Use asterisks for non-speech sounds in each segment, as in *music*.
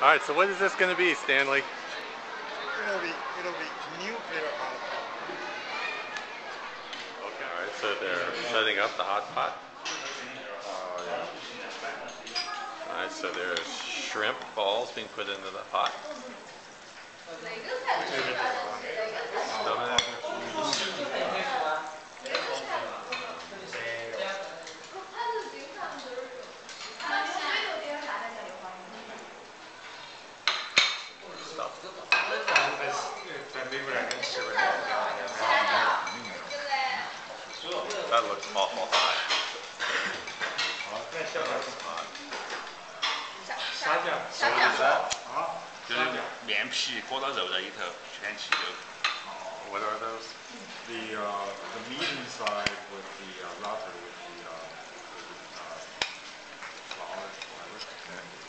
All right, so what is this going to be, Stanley? It'll be it'll be nuclear hot pot. Okay. All right, so they're setting up the hot pot. Oh yeah. All right, so there's shrimp balls being put into the pot. That looks awful hot. So what is that? 就是连皮裹到肉在里头，全起油。 What are those? The uh, the meat inside with the uh, latter with the uh, with the, uh, flour, whatever. What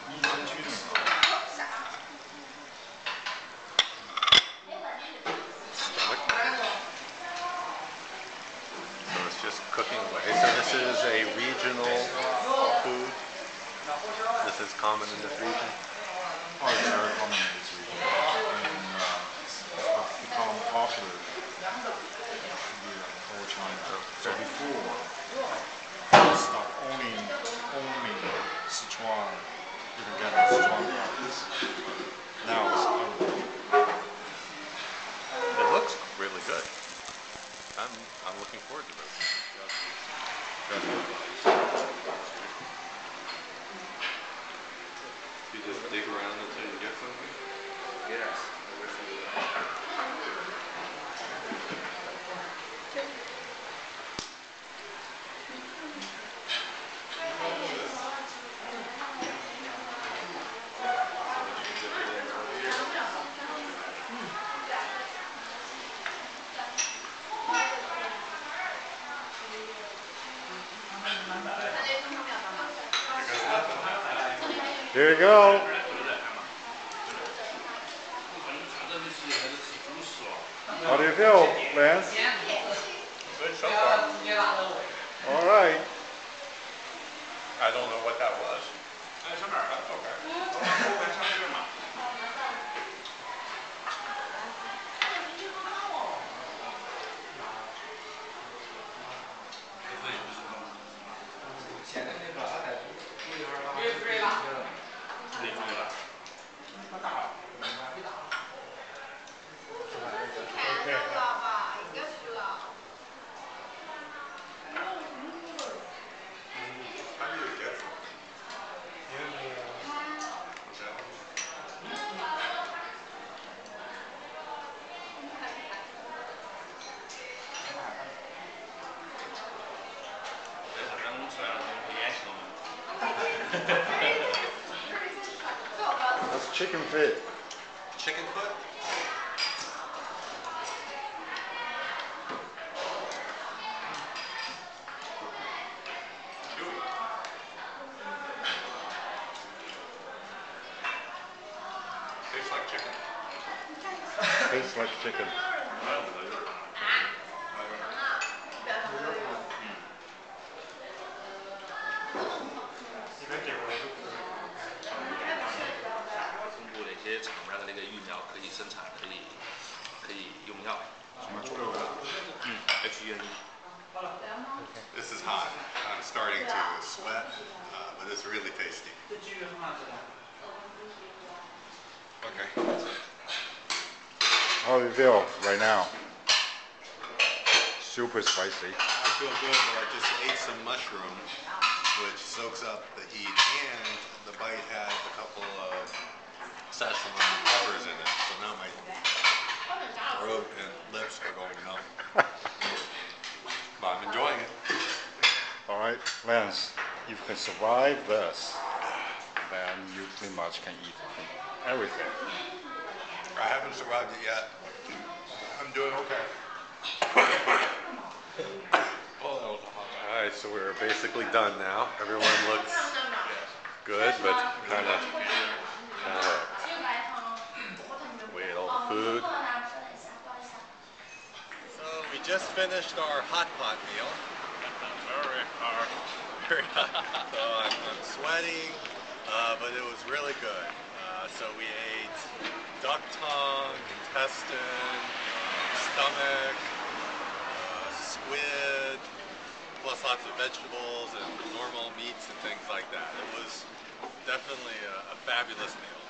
regional food. This is common in this region. Oh, it's very common in this region. And uh, it's become popular the whole China. So before, they stopped owning, owning Sichuan, you can get Sichuan products. Now it's. It looks really good. I'm I'm looking forward to this. You just dig around until you get something. Yes. Here you go. How do you feel, Lance? Good so far. All right. I don't know what that was. That's Okay. *laughs* That's chicken feet. Chicken foot? Tastes like chicken. Tastes like chicken. No. It's much cooler. Mm. If. This is hot. I'm starting to sweat, uh, but it's really tasty. Okay. How do you feel right now? Super spicy. I feel good, but I just ate some mushroom, which soaks up the heat, and the bite had a couple of szechuan peppers in it, so now my throat and lips are going numb. but I'm enjoying it. All right, Lance, you can survive this. then you pretty much can eat everything. I haven't survived it yet. I'm doing okay. Alright, so we're basically done now. Everyone looks good, but kind of wait all the food. Just finished our hot pot meal. *laughs* Very hard. Very hot. So I'm, I'm sweating, uh, but it was really good. Uh, so we ate duck tongue, intestine, stomach, uh, squid, plus lots of vegetables and normal meats and things like that. It was definitely a, a fabulous meal.